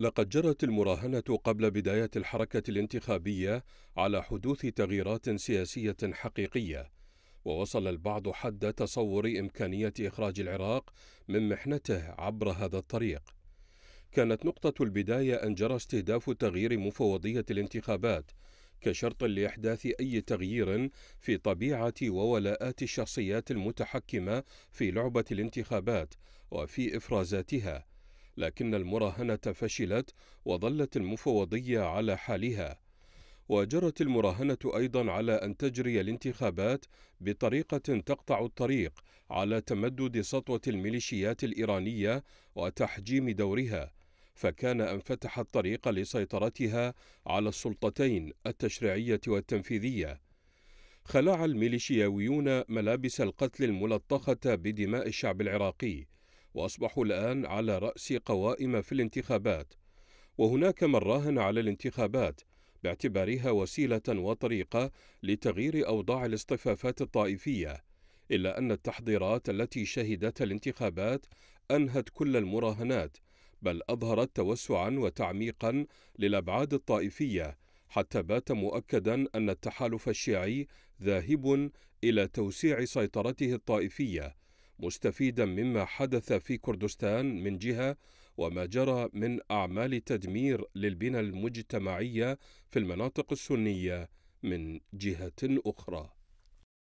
لقد جرت المراهنة قبل بداية الحركة الانتخابية على حدوث تغييرات سياسية حقيقية، ووصل البعض حد تصور إمكانية إخراج العراق من محنته عبر هذا الطريق. كانت نقطة البداية أن جرى استهداف تغيير مفوضية الانتخابات كشرط لإحداث أي تغيير في طبيعة وولاءات الشخصيات المتحكمة في لعبة الانتخابات وفي إفرازاتها، لكن المراهنة فشلت وظلت المفوضية على حالها. وجرت المراهنة أيضا على أن تجري الانتخابات بطريقة تقطع الطريق على تمدد سطوة الميليشيات الإيرانية وتحجيم دورها، فكان أن فتح الطريق لسيطرتها على السلطتين التشريعية والتنفيذية. خلع الميليشياويون ملابس القتل الملطخة بدماء الشعب العراقي، وأصبحوا الآن على رأس قوائم في الانتخابات. وهناك من راهن على الانتخابات باعتبارها وسيلة وطريقة لتغيير أوضاع الاصطفافات الطائفية، إلا أن التحضيرات التي شهدتها الانتخابات أنهت كل المراهنات، بل أظهرت توسعا وتعميقا للأبعاد الطائفية، حتى بات مؤكدا أن التحالف الشيعي ذاهب إلى توسيع سيطرته الطائفية، مستفيدا مما حدث في كردستان من جهة وما جرى من أعمال تدمير للبنى المجتمعية في المناطق السنية من جهة أخرى.